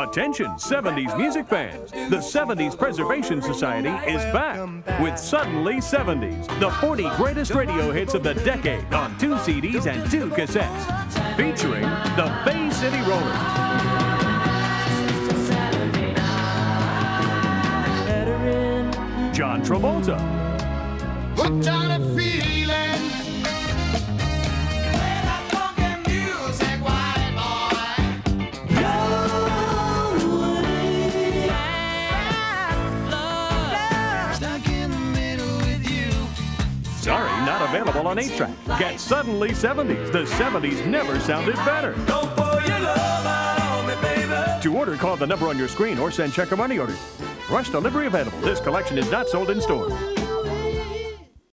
Attention 70s music fans. The 70s Preservation Society is back with Suddenly 70s, the 40 greatest radio hits of the decade on two CDs and two cassettes, featuring the Bay City Rollers. John Travolta. Available on 8 track. Get Suddenly 70s. The 70s never sounded better. Don't pour your love on me, baby. To order, call the number on your screen or send check or money orders. Rush delivery available. This collection is not sold in stores.